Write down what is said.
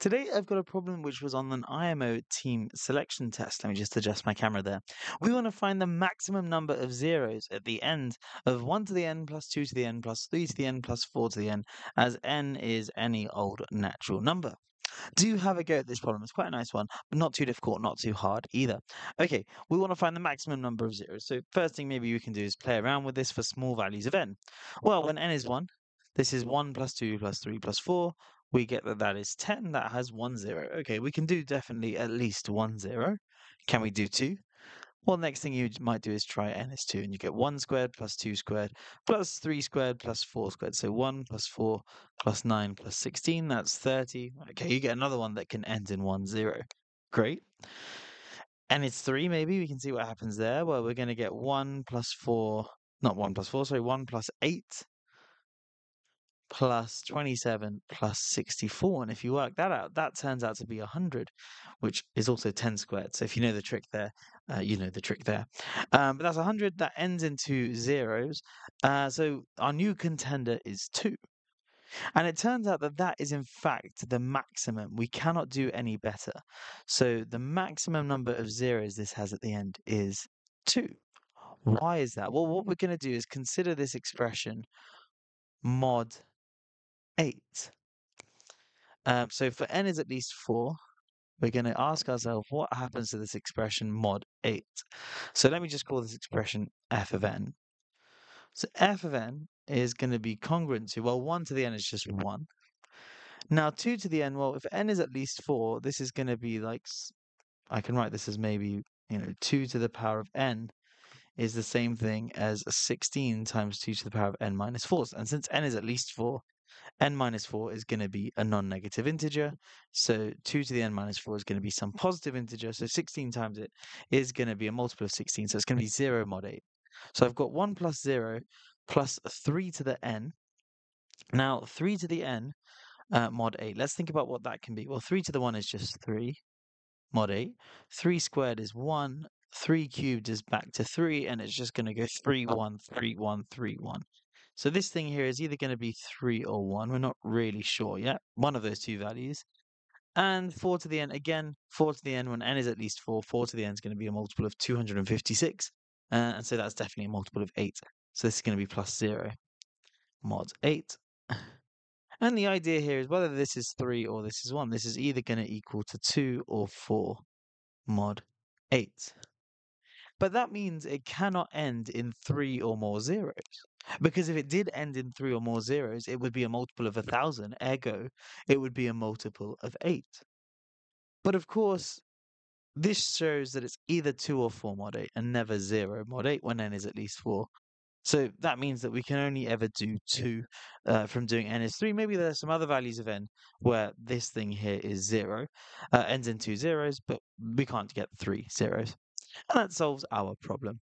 Today I've got a problem which was on an IMO team selection test. Let me just adjust my camera there. We want to find the maximum number of zeros at the end of 1 to the n plus 2 to the n plus 3 to the n plus 4 to the n, as n is any old natural number. Do have a go at this problem. It's quite a nice one, but not too difficult, not too hard either. Okay, we want to find the maximum number of zeros. So first thing maybe we can do is play around with this for small values of n. Well, when n is 1, this is 1 plus 2 plus 3 plus 4 we get that that is 10 that has one zero. Okay, we can do definitely at least one zero. Can we do two? Well, next thing you might do is try n is 2, and you get 1 squared plus 2 squared plus 3 squared plus 4 squared. So 1 plus 4 plus 9 plus 16, that's 30. Okay, you get another one that can end in 1, 0. Great. And it's 3, maybe. We can see what happens there. Well, we're going to get 1 plus 4, not 1 plus 4, sorry, 1 plus 8 plus 27 plus 64. And if you work that out, that turns out to be 100, which is also 10 squared. So if you know the trick there, uh, you know the trick there. Um, but that's 100 that ends into zeros. Uh, so our new contender is 2. And it turns out that that is in fact the maximum. We cannot do any better. So the maximum number of zeros this has at the end is 2. Why is that? Well, what we're going to do is consider this expression mod 8. Um, so for n is at least 4, we're going to ask ourselves what happens to this expression mod 8. So let me just call this expression f of n. So f of n is going to be congruent to, well, 1 to the n is just 1. Now 2 to the n, well, if n is at least 4, this is going to be like, I can write this as maybe, you know, 2 to the power of n is the same thing as 16 times 2 to the power of n minus 4. And since n is at least 4, n minus 4 is going to be a non-negative integer. So 2 to the n minus 4 is going to be some positive integer. So 16 times it is going to be a multiple of 16. So it's going to be 0 mod 8. So I've got 1 plus 0 plus 3 to the n. Now 3 to the n uh, mod 8. Let's think about what that can be. Well, 3 to the 1 is just 3 mod 8. 3 squared is 1. 3 cubed is back to 3, and it's just going to go 3, 1, 3, 1, 3, 1. So this thing here is either going to be 3 or 1. We're not really sure yet. One of those two values. And 4 to the n, again, 4 to the n when n is at least 4. 4 to the n is going to be a multiple of 256. Uh, and so that's definitely a multiple of 8. So this is going to be plus 0 mod 8. And the idea here is whether this is 3 or this is 1, this is either going to equal to 2 or 4 mod 8. But that means it cannot end in 3 or more zeros. Because if it did end in three or more zeros, it would be a multiple of a thousand. Ergo, it would be a multiple of eight. But of course, this shows that it's either two or four mod 8 and never zero mod 8 when n is at least four. So that means that we can only ever do two uh, from doing n is three. Maybe there are some other values of n where this thing here is zero, uh, ends in two zeros, but we can't get three zeros. And that solves our problem.